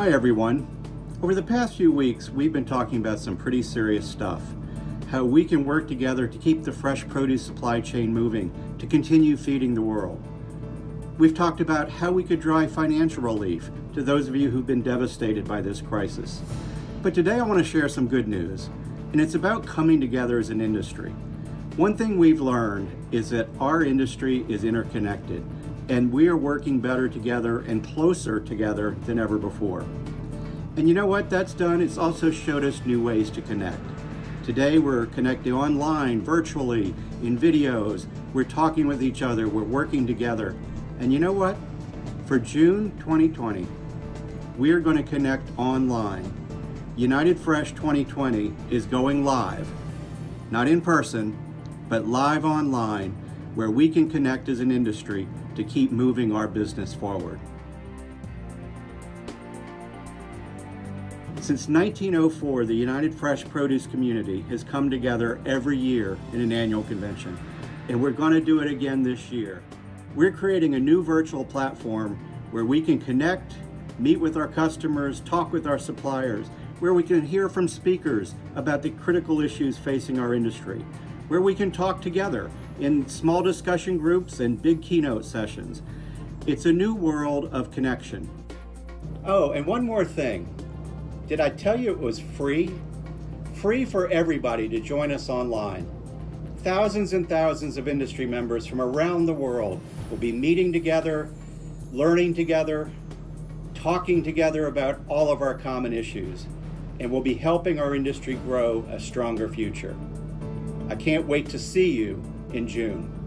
Hi everyone. Over the past few weeks, we've been talking about some pretty serious stuff. How we can work together to keep the fresh produce supply chain moving, to continue feeding the world. We've talked about how we could drive financial relief to those of you who've been devastated by this crisis. But today I want to share some good news, and it's about coming together as an industry. One thing we've learned is that our industry is interconnected, and we are working better together and closer together than ever before. And you know what that's done? It's also showed us new ways to connect. Today we're connecting online, virtually, in videos. We're talking with each other, we're working together. And you know what? For June 2020, we are going to connect online. United Fresh 2020 is going live, not in person, but live online, where we can connect as an industry to keep moving our business forward. Since 1904, the United Fresh Produce community has come together every year in an annual convention, and we're going to do it again this year. We're creating a new virtual platform where we can connect, meet with our customers, talk with our suppliers, where we can hear from speakers about the critical issues facing our industry, where we can talk together in small discussion groups and big keynote sessions. It's a new world of connection. Oh, and one more thing. Did I tell you it was free? Free for everybody to join us online. Thousands and thousands of industry members from around the world will be meeting together, learning together, talking together about all of our common issues, and we'll be helping our industry grow a stronger future. I can't wait to see you in June.